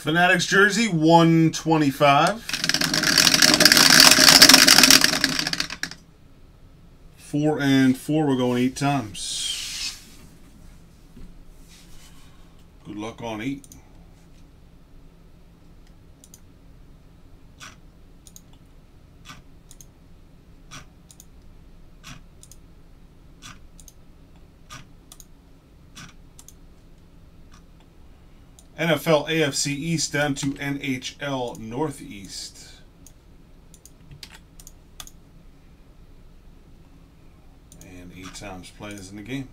Fanatics jersey, 125. Four and four, we're going eight times. Good luck on eight. NFL AFC East down to NHL Northeast. And eight times players in the game.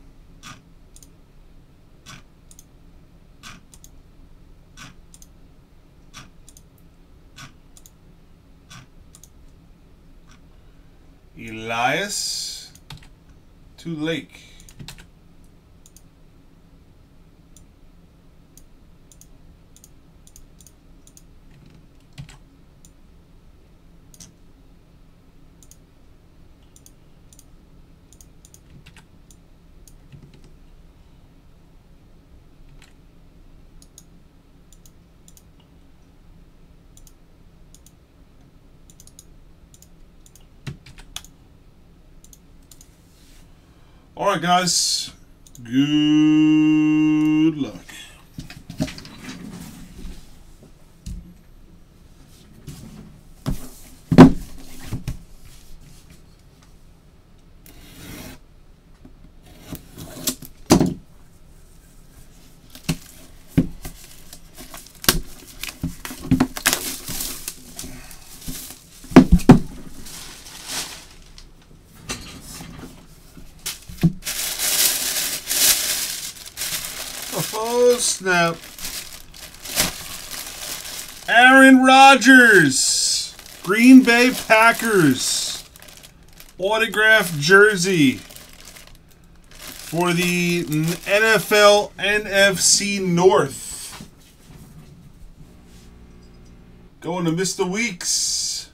Elias to Lake. All right, guys. Good luck. Oh, snap. Aaron Rodgers, Green Bay Packers, autographed jersey for the NFL NFC North. Going to Mr. Weeks.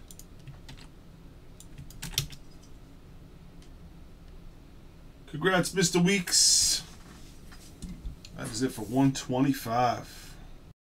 Congrats, Mr. Weeks. That is it for 125.